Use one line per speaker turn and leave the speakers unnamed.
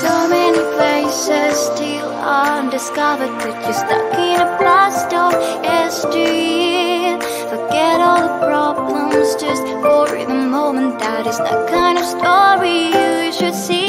So many places still undiscovered But you're stuck in a blast of yesteryear Forget all the problems just for the moment. That is the kind of story you should see.